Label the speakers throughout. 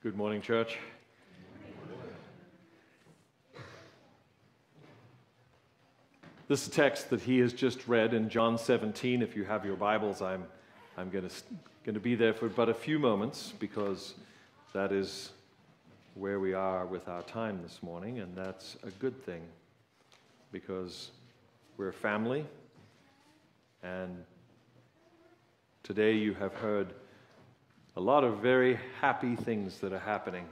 Speaker 1: Good morning, church. This is text that he has just read in John 17, if you have your Bibles, I'm, I'm going to be there for but a few moments because that is where we are with our time this morning, and that's a good thing because we're family, and today you have heard a lot of very happy things that are happening,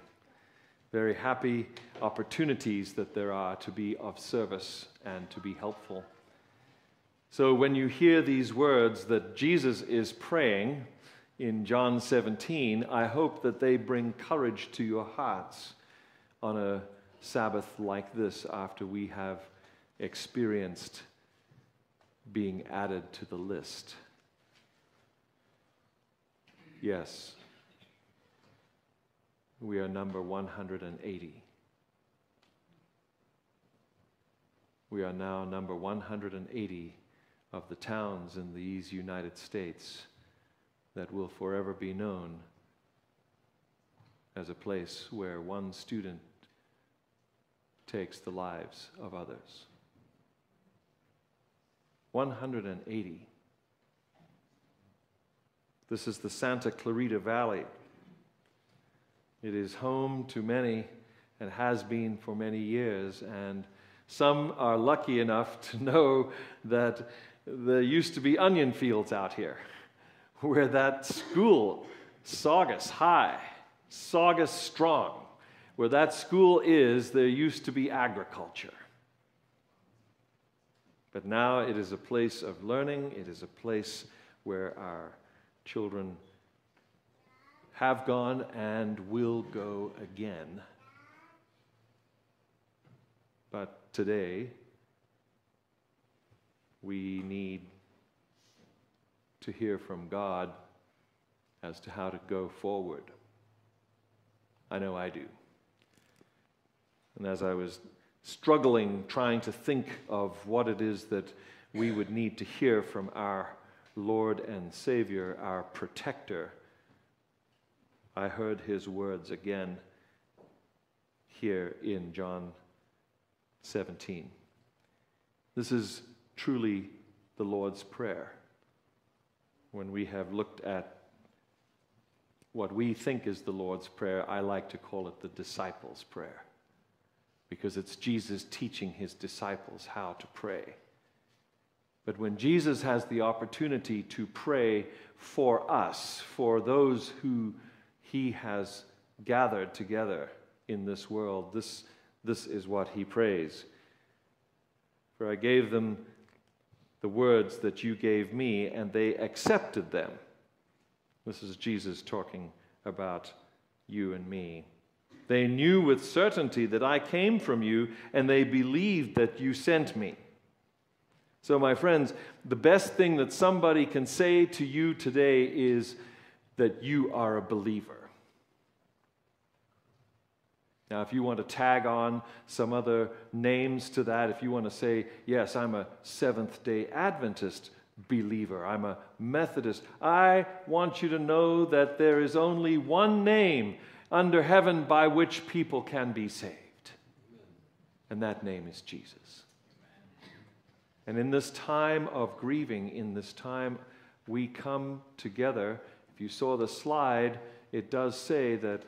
Speaker 1: very happy opportunities that there are to be of service and to be helpful. So when you hear these words that Jesus is praying in John 17, I hope that they bring courage to your hearts on a Sabbath like this after we have experienced being added to the list. Yes, we are number 180. We are now number 180 of the towns in these United States that will forever be known as a place where one student takes the lives of others. 180. This is the Santa Clarita Valley. It is home to many and has been for many years. And some are lucky enough to know that there used to be onion fields out here, where that school, Saugus High, Saugus Strong, where that school is, there used to be agriculture. But now it is a place of learning, it is a place where our children have gone and will go again. But today, we need to hear from God as to how to go forward. I know I do. And as I was struggling, trying to think of what it is that we would need to hear from our Lord and Savior, our protector, I heard his words again here in John 17. This is truly the Lord's Prayer. When we have looked at what we think is the Lord's Prayer, I like to call it the disciples' prayer because it's Jesus teaching his disciples how to pray. But when Jesus has the opportunity to pray for us, for those who he has gathered together in this world, this, this is what he prays. For I gave them the words that you gave me, and they accepted them. This is Jesus talking about you and me. They knew with certainty that I came from you, and they believed that you sent me. So, my friends, the best thing that somebody can say to you today is that you are a believer. Now, if you want to tag on some other names to that, if you want to say, yes, I'm a Seventh day Adventist believer, I'm a Methodist, I want you to know that there is only one name under heaven by which people can be saved, and that name is Jesus. And in this time of grieving, in this time we come together. If you saw the slide, it does say that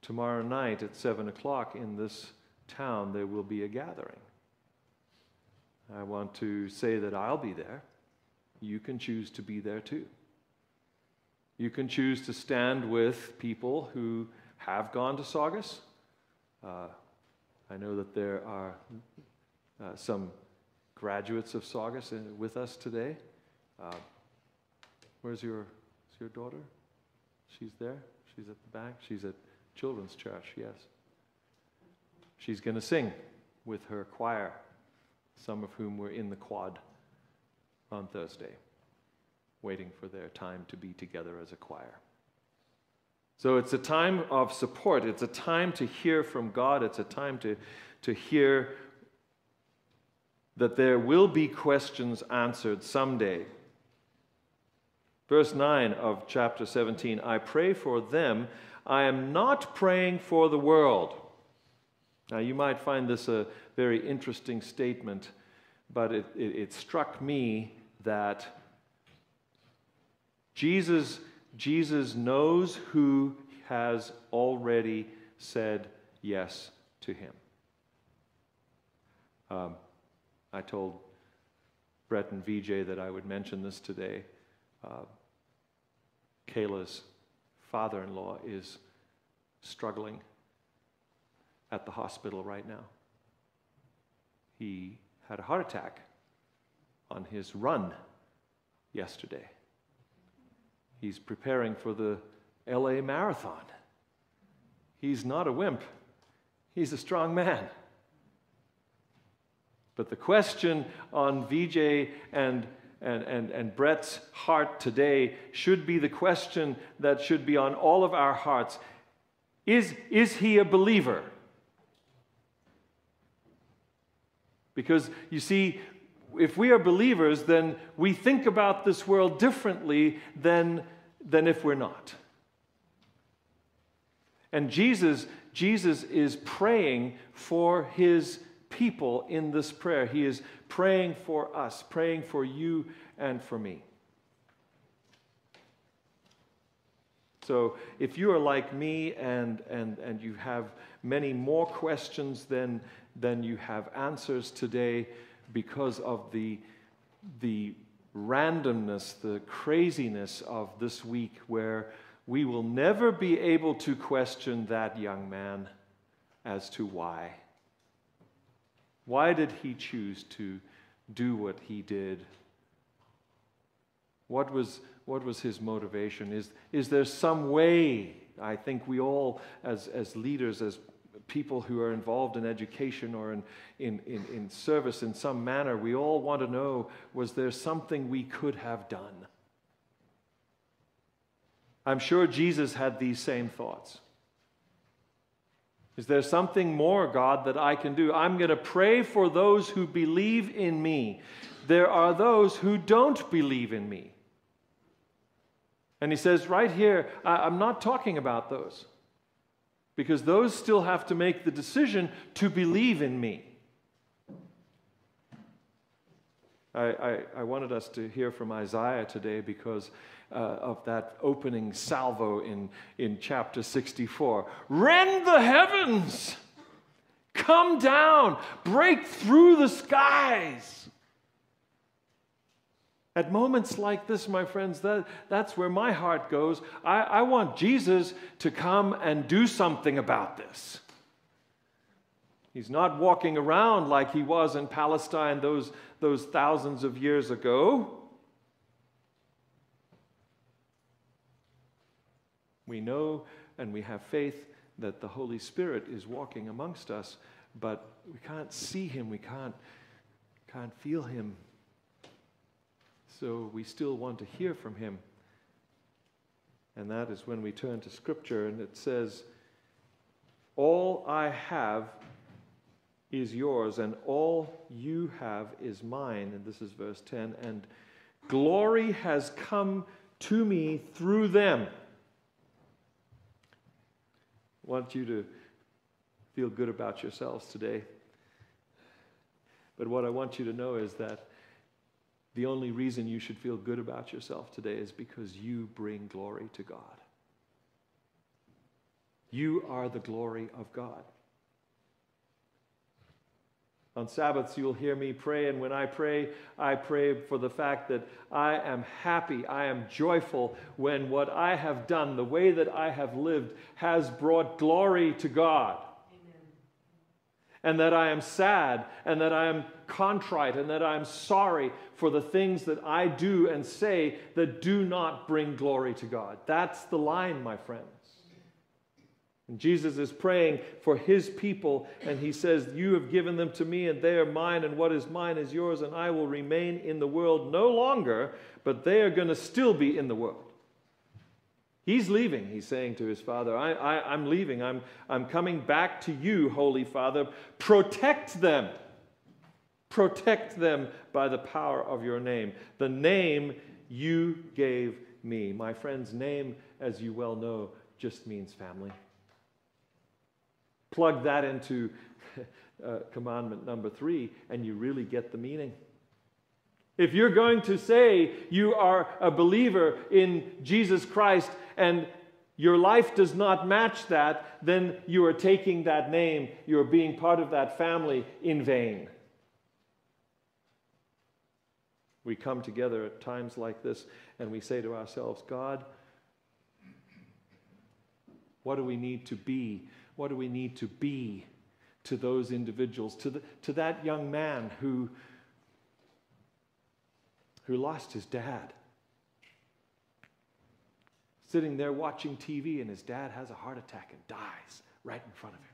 Speaker 1: tomorrow night at 7 o'clock in this town there will be a gathering. I want to say that I'll be there. You can choose to be there too. You can choose to stand with people who have gone to Saugus. Uh, I know that there are uh, some graduates of Saugus with us today. Uh, where's your, your daughter? She's there. She's at the back. She's at Children's Church, yes. She's going to sing with her choir, some of whom were in the quad on Thursday, waiting for their time to be together as a choir. So it's a time of support. It's a time to hear from God. It's a time to, to hear that there will be questions answered someday. Verse 9 of chapter 17 I pray for them. I am not praying for the world. Now, you might find this a very interesting statement, but it, it, it struck me that Jesus, Jesus knows who has already said yes to him. Um, I told Brett and VJ that I would mention this today. Uh, Kayla's father in law is struggling at the hospital right now. He had a heart attack on his run yesterday. He's preparing for the LA Marathon. He's not a wimp, he's a strong man. But the question on VJ and and, and, and Brett's heart today should be the question that should be on all of our hearts. Is, is he a believer? Because you see, if we are believers, then we think about this world differently than, than if we're not. And Jesus, Jesus is praying for his people in this prayer. He is praying for us, praying for you and for me. So if you are like me and, and, and you have many more questions than, than you have answers today because of the, the randomness, the craziness of this week where we will never be able to question that young man as to why. Why did he choose to do what he did? What was, what was his motivation? Is, is there some way? I think we all, as, as leaders, as people who are involved in education or in, in, in, in service in some manner, we all want to know was there something we could have done? I'm sure Jesus had these same thoughts. Is there something more, God, that I can do? I'm going to pray for those who believe in me. There are those who don't believe in me. And he says, right here, I'm not talking about those because those still have to make the decision to believe in me. I, I, I wanted us to hear from Isaiah today because uh, of that opening salvo in, in chapter 64. Rend the heavens, come down, break through the skies. At moments like this, my friends, that, that's where my heart goes. I, I want Jesus to come and do something about this. He's not walking around like he was in Palestine those, those thousands of years ago. We know and we have faith that the Holy Spirit is walking amongst us, but we can't see him, we can't, can't feel him. So we still want to hear from him. And that is when we turn to Scripture and it says, All I have is yours, and all you have is mine. And this is verse 10. And glory has come to me through them want you to feel good about yourselves today. But what I want you to know is that the only reason you should feel good about yourself today is because you bring glory to God. You are the glory of God. On Sabbaths, you'll hear me pray, and when I pray, I pray for the fact that I am happy, I am joyful when what I have done, the way that I have lived, has brought glory to God. Amen. And that I am sad, and that I am contrite, and that I am sorry for the things that I do and say that do not bring glory to God. That's the line, my friends. And Jesus is praying for his people, and he says, You have given them to me, and they are mine, and what is mine is yours, and I will remain in the world no longer, but they are going to still be in the world. He's leaving, he's saying to his father, I, I'm leaving. I'm, I'm coming back to you, Holy Father. Protect them. Protect them by the power of your name, the name you gave me. My friend's name, as you well know, just means family. Plug that into uh, commandment number three, and you really get the meaning. If you're going to say you are a believer in Jesus Christ and your life does not match that, then you are taking that name, you're being part of that family in vain. We come together at times like this and we say to ourselves, God, what do we need to be? What do we need to be to those individuals, to, the, to that young man who, who lost his dad? Sitting there watching TV, and his dad has a heart attack and dies right in front of him.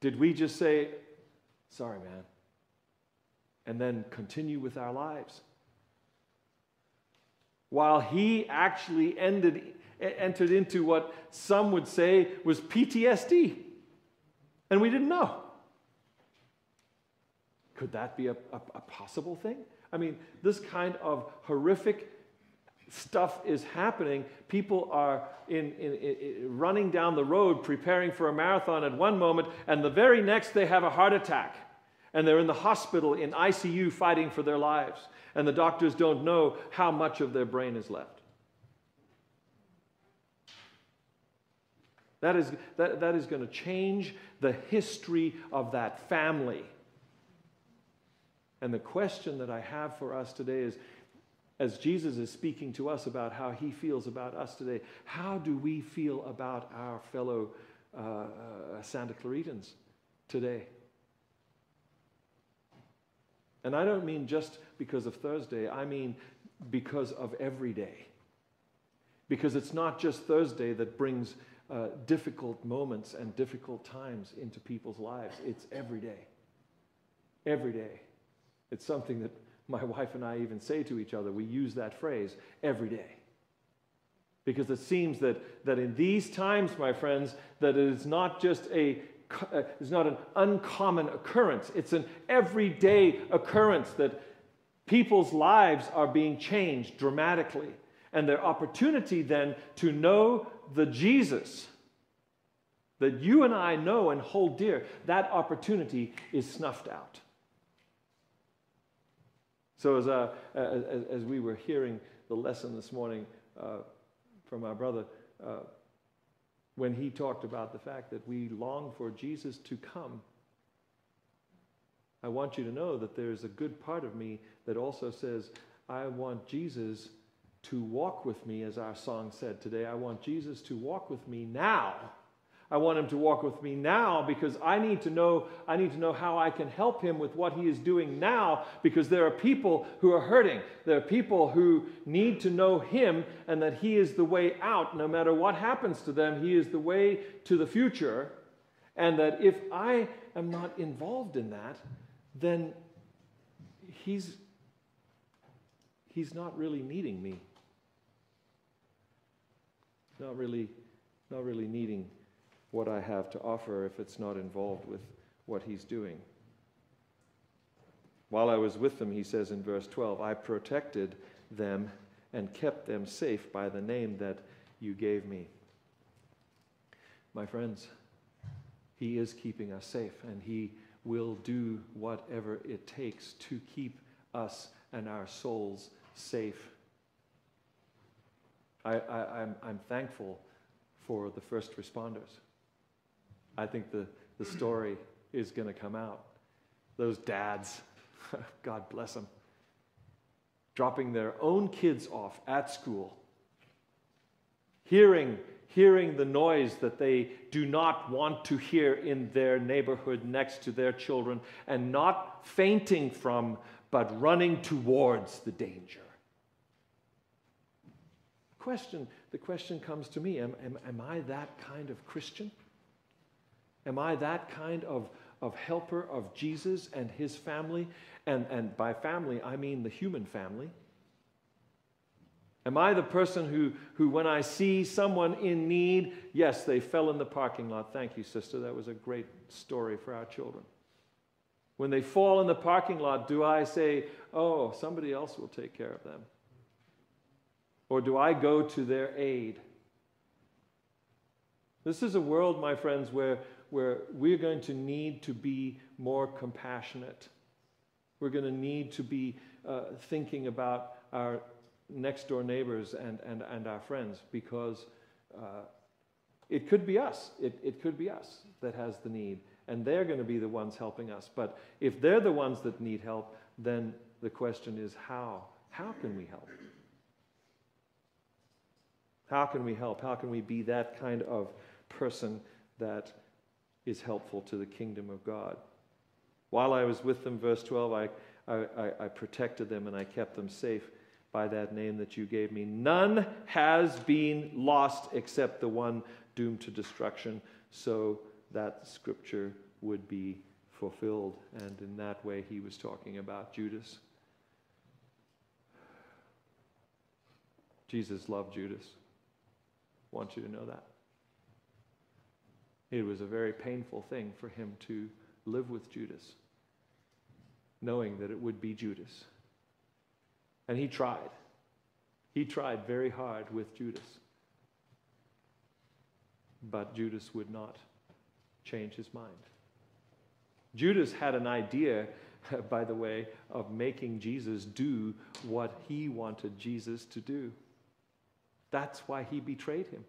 Speaker 1: Did we just say, Sorry, man, and then continue with our lives? While he actually ended entered into what some would say was PTSD. And we didn't know. Could that be a, a, a, possible thing? I mean, this kind of horrific stuff is happening. People are in, in, in, running down the road preparing for a marathon at one moment, and the very next they have a heart attack. And they're in the hospital in ICU fighting for their lives. And the doctors don't know how much of their brain is left. That is, that, that is going to change the history of that family. And the question that I have for us today is as Jesus is speaking to us about how he feels about us today, how do we feel about our fellow uh, uh, Santa Claritans today? And I don't mean just because of Thursday, I mean because of every day. Because it's not just Thursday that brings uh, difficult moments and difficult times into people's lives. It's every day. Every day. It's something that my wife and I even say to each other. We use that phrase every day. Because it seems that, that in these times, my friends, that it is not just a uh, it's not an uncommon occurrence. It's an everyday occurrence that people's lives are being changed dramatically. And their opportunity then to know the Jesus that you and I know and hold dear, that opportunity is snuffed out. So, as, uh, as, as, we were hearing the lesson this morning uh, from our brother, uh, when he talked about the fact that we long for Jesus to come, I want you to know that there's a good part of me that also says, I want Jesus to walk with me, as our song said today. I want Jesus to walk with me now. I want him to walk with me now because I need to know I need to know how I can help him with what he is doing now because there are people who are hurting. There are people who need to know him and that he is the way out no matter what happens to them. He is the way to the future and that if I am not involved in that then he's he's not really needing me not really, not really needing what I have to offer if it's not involved with what he's doing. While I was with them, he says in verse 12, I protected them and kept them safe by the name that you gave me. My friends, he is keeping us safe, and he will do whatever it takes to keep us and our souls safe I, I, I'm, I'm thankful for the first responders. I think the, the story is going to come out. Those dads, God bless them, dropping their own kids off at school, hearing, hearing the noise that they do not want to hear in their neighborhood next to their children, and not fainting from, but running towards the danger question, the question comes to me am, am, am I that kind of Christian? Am I that kind of, of helper of Jesus and his family? And, and by family, I mean the human family. Am I the person who, who, when I see someone in need, yes, they fell in the parking lot. Thank you, sister. That was a great story for our children. When they fall in the parking lot, do I say, oh, somebody else will take care of them? Or do I go to their aid? This is a world, my friends, where, where we're going to need to be more compassionate. We're going to need to be uh, thinking about our next door neighbors and, and, and our friends because uh, it could be us. It, it could be us that has the need. And they're going to be the ones helping us. But if they're the ones that need help, then the question is how? How can we help? How can we help? How can we be that kind of person that is helpful to the kingdom of God? While I was with them, verse 12, I, I, I, protected them and I kept them safe by that name that you gave me. None has been lost except the one doomed to destruction, so that scripture would be fulfilled. And in that way, he was talking about Judas. Jesus loved Judas. Want you to know that. It was a very painful thing for him to live with Judas, knowing that it would be Judas. And he tried. He tried very hard with Judas. But Judas would not change his mind. Judas had an idea, by the way, of making Jesus do what he wanted Jesus to do. That's why he betrayed him.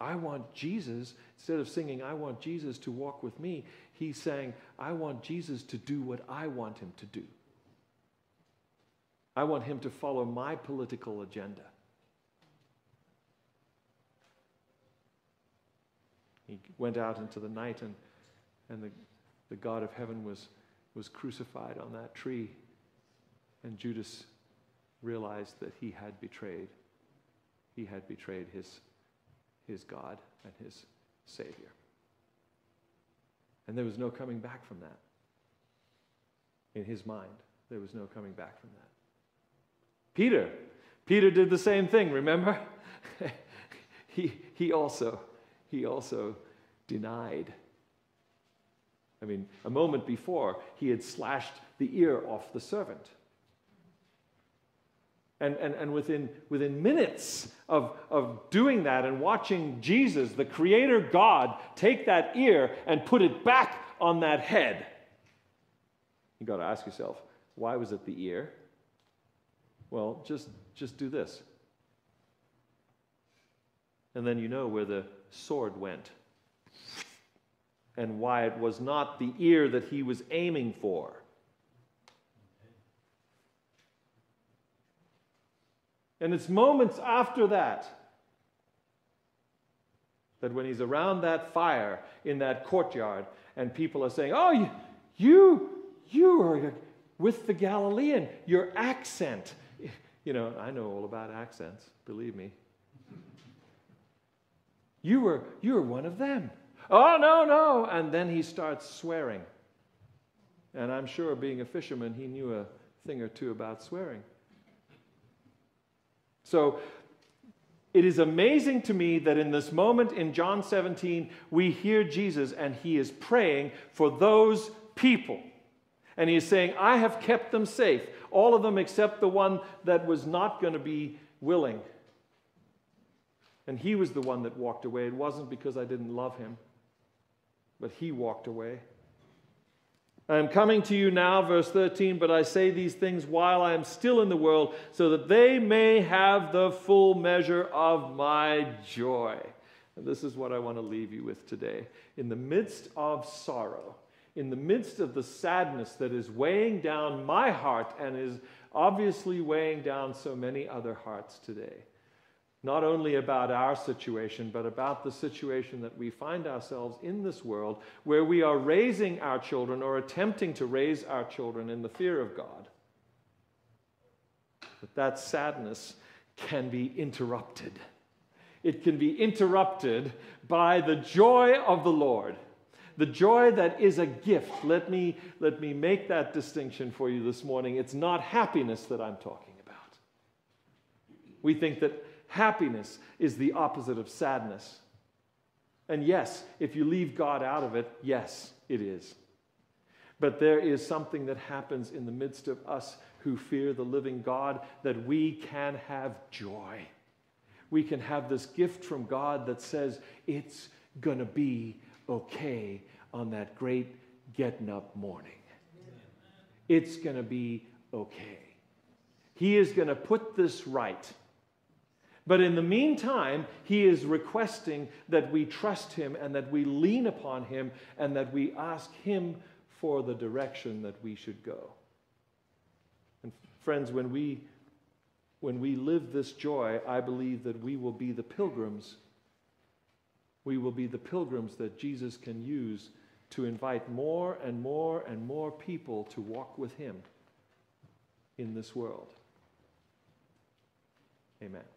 Speaker 1: I want Jesus, instead of singing, I want Jesus to walk with me, he sang, I want Jesus to do what I want him to do. I want him to follow my political agenda. He went out into the night, and, and the, the God of heaven was, was crucified on that tree. And Judas realized that he had betrayed. He had betrayed his, his God and his Savior. And there was no coming back from that. In his mind, there was no coming back from that. Peter, Peter did the same thing, remember? he, he also he also denied. I mean, a moment before, he had slashed the ear off the servant. And, and, and within, within minutes of, of doing that and watching Jesus, the Creator God, take that ear and put it back on that head, you got to ask yourself, why was it the ear? Well, just, just do this. And then you know where the sword went and why it was not the ear that he was aiming for. And it's moments after that that when he's around that fire in that courtyard and people are saying, Oh, you, you, you are with the Galilean, your accent. You know, I know all about accents, believe me. You were, you were one of them. Oh, no, no. And then he starts swearing. And I'm sure, being a fisherman, he knew a thing or two about swearing. So it is amazing to me that in this moment in John 17, we hear Jesus and he is praying for those people. And he is saying, I have kept them safe, all of them except the one that was not going to be willing. And he was the one that walked away. It wasn't because I didn't love him, but he walked away. I am coming to you now, verse 13, but I say these things while I am still in the world, so that they may have the full measure of my joy. And this is what I want to leave you with today. In the midst of sorrow, in the midst of the sadness that is weighing down my heart and is obviously weighing down so many other hearts today, not only about our situation, but about the situation that we find ourselves in this world where we are raising our children or attempting to raise our children in the fear of God. But that sadness can be interrupted. It can be interrupted by the joy of the Lord. The joy that is a gift. Let me, let me make that distinction for you this morning. It's not happiness that I'm talking about. We think that Happiness is the opposite of sadness. And yes, if you leave God out of it, yes, it is. But there is something that happens in the midst of us who fear the living God that we can have joy. We can have this gift from God that says it's going to be okay on that great getting up morning. It's going to be okay. He is going to put this right. But in the meantime, he is requesting that we trust him and that we lean upon him and that we ask him for the direction that we should go. And friends, when we when we live this joy, I believe that we will be the pilgrims. We will be the pilgrims that Jesus can use to invite more and more and more people to walk with him in this world. Amen.